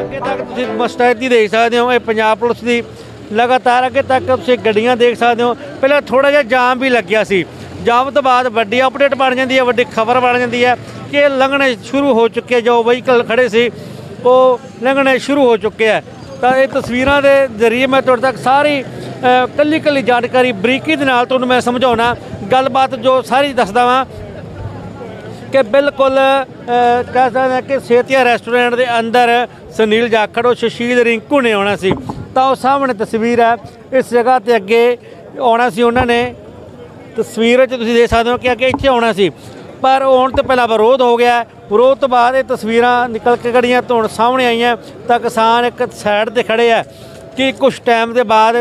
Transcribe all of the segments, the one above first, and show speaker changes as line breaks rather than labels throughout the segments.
ਅੱਗੇ ਤੱਕ ਤੁਸੀਂ ਮਸਤੈਦੀ ਦੇਖ ਸਕਦੇ ਹੋ, ਇਹ ਪੰਜਾਬ ਪੁਲਿਸ ਦੀ ਲਗਾਤਾਰ ਅੱਗੇ ਤੱਕ ਤੁਸੀਂ ਗੱਡੀਆਂ ਦੇਖ ਸਕਦੇ ਹੋ। ਪਹਿਲਾਂ ਥੋੜਾ ਜਿਹਾ ਜਾਮ ਵੀ ਲੱਗਿਆ ਸੀ। ਜਾਮ ਤੋਂ ਬਾਅਦ ਵੱਡੀ ਅਪਡੇਟ ਬਣ ਜਾਂਦੀ ਹੈ, ਵੱਡੀ ਖਬਰ ਬਣ ਜਾਂਦੀ ਹੈ ਕਿ ਲੰਘਣੇ ਸ਼ੁਰੂ ਹੋ ਚੁੱਕੇ ਜੋ ਵਹੀਕਲ ਖੜੇ ਸੀ, ਉਹ ਲੰਘਣੇ ਸ਼ੁਰੂ ਹੋ ਚੁੱਕੇ ਹੈ ਤਾਂ ਇਹ ਤਸਵੀਰਾਂ ਦੇ ਜ਼ਰੀਏ ਮੈਂ ਤੁਹਾਡੇ ਤੱਕ ਸਾਰੀ ਕੱਲੀ ਕੱਲੀ ਜਾਣਕਾਰੀ ਬਰੀਕੀ ਦੇ ਨਾਲ ਤੁਹਾਨੂੰ ਮੈਂ ਸਮਝਾਉਣਾ। ਗੱਲਬਾਤ ਜੋ ਸਾਰੀ ਦੱਸਦਾ ਵਾਂ ਕਿ ਬਿਲਕੁਲ ਕਹਿ ਸਕਦੇ ਹਾਂ ਕਿ ਸੇਤੀਆ ਰੈਸਟੋਰੈਂਟ ਦੇ ਅੰਦਰ ਸੁਨੀਲ ਜਾਖੜ, ਉਹ ਸੁਸ਼ੀਲ ਰਿੰਕੂ ਨੇ ਆਉਣਾ ਸੀ। ਤਾਂ ਉਹ ਸਾਹਮਣੇ ਤਸਵੀਰ ਹੈ। ਇਸ ਜਗ੍ਹਾ ਤੇ ਅੱਗੇ ਆਉਣਾ ਸੀ ਉਹਨਾਂ ਨੇ। ਤਸਵੀਰ 'ਚ ਤੁਸੀਂ ਦੇਖ ਸਕਦੇ ਹੋ ਕਿ ਅੱਗੇ ਇੱਥੇ ਆਉਣਾ ਸੀ। ਪਰ ਆਉਣ ਤੋਂ ਪਹਿਲਾਂ ਵਿਰੋਧ ਹੋ ਗਿਆ। ਵਿਰੋਧ ਤੋਂ ਬਾਅਦ ਇਹ ਤਸਵੀਰਾਂ ਨਿਕਲ ਕੇ ਗੜੀਆਂ ਤੋਂ ਸਾਹਮਣੇ ਆਈਆਂ ਤਾਂ ਕਿਸਾਨ ਇੱਕ ਸਾਈਡ ਤੇ ਖੜੇ ਆ ਕਿ ਕੁਝ ਟਾਈਮ ਦੇ ਬਾਅਦ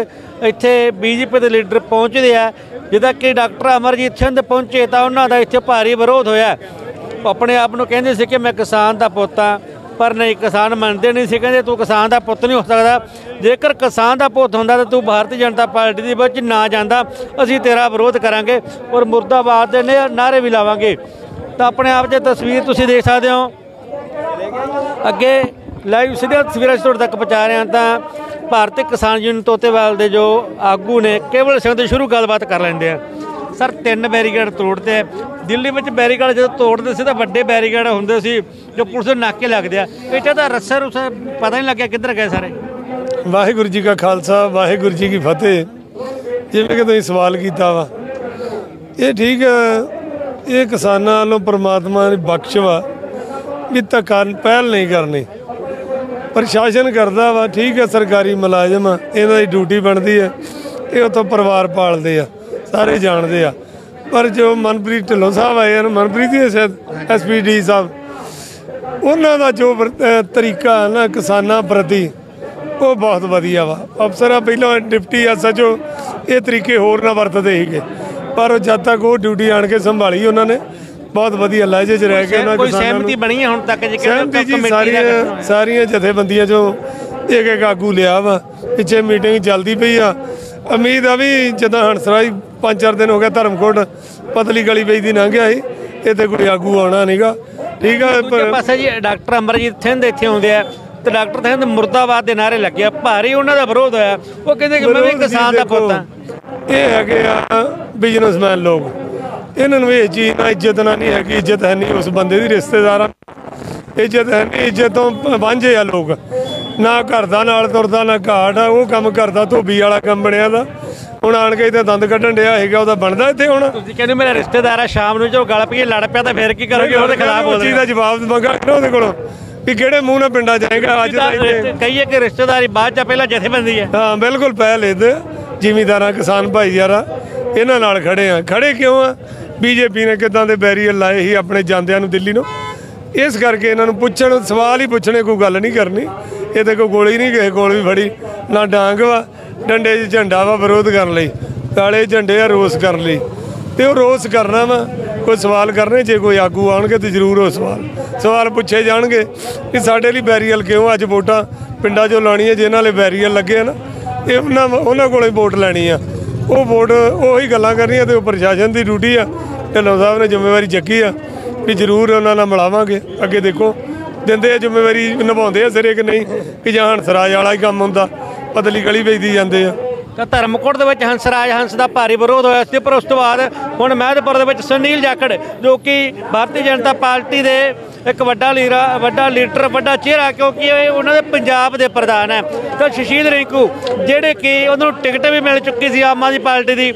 ਇੱਥੇ ਬੀਜੇਪੀ ਦੇ ਲੀਡਰ ਪਹੁੰਚਦੇ ਆ। ਜਿੱਦਾਂ ਕਿ ਡਾਕਟਰ ਅਮਰਜੀਤ ਸਿੰਘ ਪਹੁੰਚੇ ਤਾਂ ਉਹਨਾਂ ਦਾ ਇੱਥੇ ਭਾਰੀ ਵਿਰੋਧ ਹੋਇਆ। ਆਪਣੇ ਆਪ ਨੂੰ ਕਹਿੰਦੇ ਸੀ ਕਿ ਮੈਂ ਕਿਸਾਨ ਦਾ ਪੁੱਤ ਹਾਂ, ਪਰ ਨਹੀਂ, ਕਿਸਾਨ ਮੰਨਦੇ ਨਹੀਂ ਸੀ। ਕਹਿੰਦੇ, ਤੂੰ ਕਿਸਾਨ ਦਾ ਪੁੱਤ ਨਹੀਂ ਹੋ ਸਕਦਾ। ਜੇਕਰ ਕਿਸਾਨ ਦਾ ਪੁੱਤ ਹੁੰਦਾ ਤਾਂ ਤੂੰ ਭਾਰਤੀ ਜਨਤਾ ਪਾਰਟੀ ਦੇ ਵਿੱਚ ਨਾ ਜਾਂਦਾ। ਅਸੀਂ ਤੇਰਾ ਵਿਰੋਧ ਕਰਾਂਗੇ ਔਰ ਮੁਰਦਾਬਾਦ ਦੇ ਨੇ- ਨਾਅਰੇ ਵੀ ਲਾਵਾਂਗੇ। ਤਾਂ ਆਪਣੇ ਆਪ 'ਚ ਤਸਵੀਰ ਤੁਸੀਂ ਦੇਖ ਸਕਦੇ ਹੋ। ਅੱਗੇ ਲਾਈਵ ਸਿੱਧੀਆਂ ਤਸਵੀਰਾਂ ਅਸੀਂ ਤੁਹਾਡੇ ਤੱਕ ਪਹੁੰਚਾ ਰਹੇ ਹਾਂ। ਤਾਂ ਭਾਰਤੀ ਕਿਸਾਨ ਯੂਨੀਅਨ ਤੋਤੇਵਾਲ ਦੇ ਜੋ ਆਗੂ ਨੇ, ਕੇਵਲ ਸਿੰਘ ਦੇ ਸ਼ੁਰੂ ਗੱਲਬਾਤ ਕਰ ਲੈਂਦੇ ਆ। ਸਰ, ਤਿੰਨ ਬੈਰੀਕੇਡ ਤੋੜਦੇ ਆ। ਦਿੱਲੀ ਵਿੱਚ ਬੈਰੀਕੇਡ ਜਦੋਂ ਤੋੜਦੇ ਸੀ ਤਾਂ ਵੱਡੇ ਬੈਰੀਕੇਡ ਹੁੰਦੇ ਸੀ, ਜੋ ਪੁਲਿਸ ਦੇ ਨਾਕੇ ਲੱਗਦੇ ਆ। ਇੱਥੇ ਤਾਂ ਰੱਸਾ ਰੁੱਸਾ ਪਤਾ ਨਹੀਂ ਲੱਗਿਆ ਕਿੱਧਰ ਗਏ ਸਾਰੇ।
ਵਾਹਿਗੁਰੂ ਜੀ ਕਾ ਖਾਲਸਾ, ਵਾਹਿਗੁਰੂ ਜੀ ਕੀ ਫਤਿਹ। ਜਿਵੇਂ ਕਿ ਤੁਸੀਂ ਸਵਾਲ ਕੀਤਾ ਵਾ। ਇਹ ਠੀਕ ਹੈ ਇਹ ਕਿਸਾਨਾਂ ਵੱਲੋਂ ਪ੍ਰਮਾਤਮਾ ਦੀ ਬਖਸ਼ ਵਾ, ਵੀ ਧੱਕਾ ਪਹਿਲ ਨਹੀਂ ਕਰਨੀ। ਪ੍ਰਸ਼ਾਸਨ ਕਰਦਾ ਵਾ, ਠੀਕ ਹੈ ਸਰਕਾਰੀ ਮੁਲਾਜ਼ਮ, ਇਹਨਾਂ ਦੀ ਡਿਊਟੀ ਬਣਦੀ ਹੈ ਇਹ ਉਤੋਂ ਪਰਿਵਾਰ ਪਾਲਦੇ ਆ। ਸਾਰੇ ਜਾਣਦੇ ਆ। ਪਰ ਜੋ ਮਨਪ੍ਰੀਤ ਢਿੱਲੋਂ ਸਾਹਿਬ ਆਏ ਹਨ ਮਨਪ੍ਰੀਤ ਜੀ ਐਸਪੀਡੀ ਸਾਹਿਬ ਉਹਨਾਂ ਦਾ ਜੋ ਤਰੀਕਾ ਹੈ ਨਾ ਕਿਸਾਨਾਂ ਪ੍ਰਤੀ ਉਹ ਬਹੁਤ ਵਧੀਆ ਵਾ। ਅਫਸਰਾਂ ਪਹਿਲਾਂ ਡਿਪਟੀ ਐਸਐਚਓ ਇਹ ਤਰੀਕੇ ਹੋਰ ਨਾ ਵਰਤਦੇ ਸੀਗੇ। ਪਰ ਜਦ ਤੱਕ ਉਹ ਡਿਊਟੀ ਆਣ ਕੇ ਸੰਭਾਲੀ ਉਹਨਾਂ ਨੇ ਬਹੁਤ ਵਧੀਆ ਲਹਿਜੇ 'ਚ ਰਹਿ ਕੇ ਉਹਨਾਂ
ਕੋਈ ਸਹਿਮਤੀ ਬਣੀ ਹੈ ਹੁਣ ਤੱਕ ਜੇ
ਜੀ
ਕਮੇਟੀ
ਸਾਰੀਆਂ। ਸਾਰੀਆਂ ਜਥੇਬੰਦੀਆਂ 'ਚੋਂ ਇੱਕ ਇੱਕ ਆਗੂ ਲਿਆ ਵਾ। ਪਿੱਛੇ ਮੀਟਿੰਗ ਚੱਲਦੀ ਪਈ ਆ। ਉਮੀਦ ਆ ਵੀ ਜਦੋਂ ਹੰਸਰਾਜ ਪੰਜ ਚਾਰ ਦਿਨ ਹੋ ਗਿਆ ਧਰਮਕੋਟ ਪਤਲੀ ਗਲੀ ਵੇਚ ਦੀ ਲੰਘ ਗਿਆ ਸੀ ਇੱਥੇ ਕੋਈ ਆਗੂ ਆਉਣਾ ਨਹੀਂਗਾ ਠੀਕ ਆ ਪਰ
ਪਾਸੇ ਜੀ ਡਾਕਟਰ ਅਮਰਜੀਤ ਸਿੰਘ ਇੱਥੇ ਆਉਂਦੇ ਆ ਤੇ ਡਾਕਟਰ ਸਿੰਘ ਮੁਰਦਾਬਾਦ ਦੇ ਨਾਰੇ ਲੱਗੇ ਆ। ਭਾਰੀ ਉਹਨਾਂ ਦਾ ਵਿਰੋਧ ਹੋਇਆ। ਉਹ ਕਹਿੰਦੇ ਕਿ ਮੈਂ ਵੀ ਕਿਸਾਨ ਦਾ ਪੁੱਤ
ਦੇਖੋ, ਇਹ ਹੈਗੇ ਆ ਬਿਜ਼ਨਸਮੈਨ ਲੋਕ। ਇਹਨਾਂ ਨੂੰ ਇਹ ਚੀਜ਼ ਨਾਲ ਇੱਜ਼ਤ ਨਾ ਨਹੀਂ ਹੈਗੀ ਇੱਜ਼ਤ ਹੈ ਨਹੀਂ ਉਸ ਬੰਦੇ ਦੀ ਰਿਸ਼ਤੇਦਾਰਾਂ ਇੱਜ਼ਤ ਹੈ ਨਹੀਂ ਇੱਜ਼ਤ ਤੋਂ ਵਾਂਝੇ ਆ ਲੋਕ। ਨਾ ਘਰ ਦਾ ਨਾਲ ਤੁਰਦਾ ਨਾ ਘਾਟ ਆ ਉਹ ਕੰਮ ਕਰਦਾ ਧੋਬੀ ਵਾਲਾ ਕੰਮ ਬਣਿਆ ਦਾ। ਹੁਣ ਆਣ ਕੇ ਇੱਥੇ ਦੰਦ ਕੱਢਣ ਡਿਆ ਹੈਗਾ ਉਹਦਾ ਬਣਦਾ ਇੱਥੇ ਹੁਣ।
ਤੁਸੀਂ ਕਹਿੰਦੇ ਮੇਰਾ ਰਿਸ਼ਤੇਦਾਰ ਆ ਸ਼ਾਮ ਨੂੰ ਜੋ ਗਲ ਪਈ ਲੜ ਪਿਆ ਤਾਂ ਫਿਰ ਕੀ ਕਰੋਗੇ? ਉਹਦੇ ਖਿਲਾਫ
ਉਹ ਚੀਜ਼ ਦਾ ਜਵਾਬ ਮੰਗਾ ਉਹਦੇ ਕੋਲੋਂ? ਵੀ ਕਿਹੜੇ ਮੂੰਹ ਨਾਲ ਪਿੰਡਾਂ ਜਾਏਗਾ ਅੱਜ ਦਾ ਇੱਥੇ।
ਕਹੀਏ ਕਿ ਰਿਸ਼ਤੇਦਾਰੀ ਬਾਅਦ ਚ ਪਹਿਲਾਂ ਜਥੇਬੰਦੀ ਹੈ
ਹਾਂ ਬਿਲਕੁਲ ਪਹਿਲ ਇਹਦੇ ਜ਼ਿਮੀਦਾਰਾਂ ਕਿਸਾਨ ਭਾਈਚਾਰਾ ਇਹਨਾਂ ਨਾਲ ਖੜੇ ਆ। ਖੜੇ ਕਿਉਂ ਆ? ਬੀਜੇਪੀ ਨੇ ਕਿਦਾਂ ਦੇ ਬੈਰੀਅਰ ਲਾਏ ਸੀ ਆਪਣੇ ਜਾਂਦਿਆਂ ਨੂੰ ਦਿੱਲੀ ਨੂੰ? ਇਸ ਕਰਕੇ ਇਹਨਾਂ ਨੂੰ ਪੁੱਛਣ ਸਵਾਲ ਹੀ ਪੁੱਛਣੇ ਕੋਈ ਗੱਲ ਨਹੀਂ ਕਰਨੀ। ਇਹ ਤੇ ਕੋਈ ਗੋਲੀ ਨਹੀਂ ਕਿਸੇ ਕੋਲ ਵੀ ਫੜੀ। ਨਾ ਡਾਂਗ ਵਾ, ਡੰਡੇ 'ਚ ਝੰਡਾ ਵਾ ਵਿਰੋਧ ਕਰਨ ਲਈ। ਕਾਲੇ ਝੰਡੇ ਆ ਰੋਸ ਕਰਨ ਲਈ। ਤੇ ਉਹ ਰੋਸ ਕਰਨਾ ਵਾ, ਕੋਈ ਸਵਾਲ ਕਰਨੇ, ਜੇ ਕੋਈ ਆਗੂ ਆਉਣਗੇ ਤੇ ਜ਼ਰੂਰ ਉਹ ਸਵਾਲ। ਸਵਾਲ ਪੁੱਛੇ ਜਾਣਗੇ ਕਿ ਸਾਡੇ ਲਈ ਬੈਰੀਅਲ ਕਿਉਂ ਅੱਜ ਵੋਟਾਂ ਪਿੰਡਾਂ 'ਚੋਂ ਲਾਉਣੀਆਂ, ਜਿਨ੍ਹਾਂ ਲਈ ਬੈਰੀਅਲ ਲੱਗੇ ਆ ਨਾ, ਇਹ ਉਹਨਾਂ ਉਹਨਾਂ ਕੋਲੇ ਵੋਟ ਲੈਣੀ ਆ। ਉਹ ਵੋਟ, ਉਹੀ ਗੱਲਾਂ ਕਰਨੀਆਂ ਤੇ ਉਹ ਪ੍ਰਸ਼ਾਸਨ ਦੀ ਡਿਊਟੀ ਆ। ਢਿੱਲੋਂ ਸਾਹਿਬ ਨੇ ਜ਼ਿੰਮੇਵਾਰੀ ਚੱਕੀ ਆ ਵੀ ਜ਼ਰੂਰ ਉਹਨਾਂ ਨਾਲ ਮਿਲਾਵਾਂਗੇ। ਅੱਗੇ ਦੇਖੋ ਦਿੰਦੇ ਆ, ਜ਼ਿੰਮੇਵਾਰੀ ਨਿਭਾਉਂਦੇ ਆ ਸਿਰੇ ਕਿ ਨਹੀਂ, ਕਿ ਜਾਂ ਹੰਸਰਾਜ ਵਾਲਾ ਹੀ ਕੰਮ ਹੁੰਦਾ, ਪਤਲੀ ਗਲੀ ਵੇਚਦੀ ਜਾਂਦੇ ਆ।
ਤਾਂ ਧਰਮਕੋਟ ਦੇ ਵਿੱਚ ਹੰਸਰਾਜ ਹੰਸ ਦਾ ਭਾਰੀ ਵਿਰੋਧ ਹੋਇਆ ਸੀ, ਪਰ ਉਸ ਤੋਂ ਬਾਅਦ ਹੁਣ ਮਹਿਦਪੁਰ ਦੇ ਵਿੱਚ ਸੁਨੀਲ ਜਾਖੜ, ਜੋ ਕਿ ਭਾਰਤੀ ਜਨਤਾ ਪਾਰਟੀ ਦੇ ਇੱਕ ਵੱਡਾ ਲੀਰਾ, ਵੱਡਾ ਲੀਡਰ, ਵੱਡਾ ਚਿਹਰਾ, ਕਿਉਂਕਿ ਇਹ ਉਹਨਾਂ ਦੇ ਪੰਜਾਬ ਦੇ ਪ੍ਰਧਾਨ ਹੈ। ਤਾਂ ਸੁਸ਼ੀਲ ਰਿੰਕੂ, ਜਿਹੜੇ ਕਿ ਉਹਨਾਂ ਨੂੰ ਟਿਕਟ ਵੀ ਮਿਲ ਚੁੱਕੀ ਸੀ ਆਮ ਆਦਮੀ ਪਾਰਟੀ ਦੀ,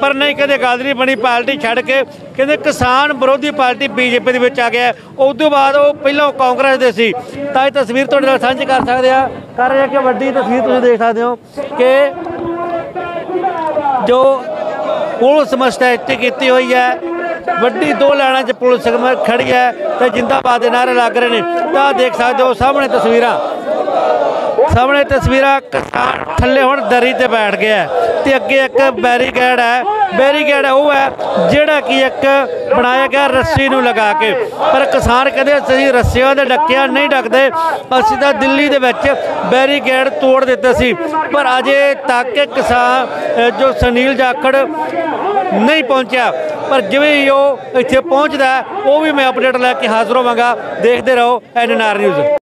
ਪਰ ਨਹੀਂ, ਕਦੇ ਗੱਲ ਨਹੀਂ ਬਣੀ, ਪਾਰਟੀ ਛੱਡ ਕੇ ਕਹਿੰਦੇ ਕਿਸਾਨ ਵਿਰੋਧੀ ਪਾਰਟੀ ਬੀਜੇਪੀ ਦੇ ਵਿੱਚ ਆ ਗਿਆ। ਉਸ ਤੋਂ ਬਾਅਦ ਉਹ ਪਹਿਲਾਂ ਕਾਂਗਰਸ ਦੇ ਸੀ। ਤਾਂ ਇਹ ਤਸਵੀਰ ਤੁਹਾਡੇ ਨਾਲ ਸਾਂਝੀ ਕਰ ਸਕਦੇ ਆ ਕਰ ਰਿਹਾ ਕਿ ਵੱਡੀ ਤਸਵੀਰ ਤੁਸੀਂ ਦੇਖ ਸਕਦੇ ਹੋ ਕਿ ਜੋ ਪੁਲਿਸ ਮਸਤੈਦੀ ਕੀਤੀ ਹੋਈ ਹੈ, ਵੱਡੀ ਦੋ ਲਾਈਨਾਂ 'ਚ ਪੁਲਿਸ ਸਗਮ ਖੜੀ ਹੈ। ਤੇ ਜਿੰਦਾਬਾਦ ਦੇ ਨਾਰੇ ਲੱਗ ਰਹੇ ਨੇ। ਤਾਂ ਦੇਖ ਸਕਦੇ ਹੋ ਸਾਹਮਣੇ ਤਸਵੀਰਾਂ। ਸਾਹਮਣੇ ਤਸਵੀਰਾਂ ਕਿਸਾਨ ਥੱਲੇ ਹੁਣ ਦਰੀ ਤੇ ਬੈਠ ਗਿਆ ਹੈ ਤੇ ਅੱਗੇ ਇੱਕ ਬੈਰੀਕੇਡ ਹੈ। ਬੈਰੀਕੇਡ ਉਹ ਹੈ ਜਿਹੜਾ ਕਿ ਇੱਕ ਬਣਾਇਆ ਗਿਆ ਰੱਸੀ ਨੂੰ ਲਗਾ ਕੇ। ਪਰ ਕਿਸਾਨ ਕਹਿੰਦੇ ਅਸੀਂ ਰੱਸਿਆਂ ਦੇ ਡੱਕਿਆ ਨਹੀਂ ਡੱਕਦੇ। ਅਸੀਂ ਤਾਂ ਦਿੱਲੀ ਦੇ ਵਿੱਚ ਬੈਰੀਕੇਡ ਤੋੜ ਦਿੱਤੇ ਸੀ। ਪਰ ਅਜੇ ਤੱਕ ਕਿਸਾਨ ਜੋ ਸੁਨੀਲ ਜਾਖੜ ਨਹੀਂ ਪਹੁੰਚਿਆ। ਪਰ ਜਿਵੇਂ ਹੀ ਉਹ ਇੱਥੇ ਪਹੁੰਚਦਾ ਉਹ ਵੀ ਮੈਂ ਅਪਡੇਟ ਲੈ ਕੇ ਹਾਜ਼ਰ ਹੋਵਾਂਗਾ। ਦੇਖਦੇ ਰਹੋ ਐਨਐਨਆਰ ਨਿਊਜ਼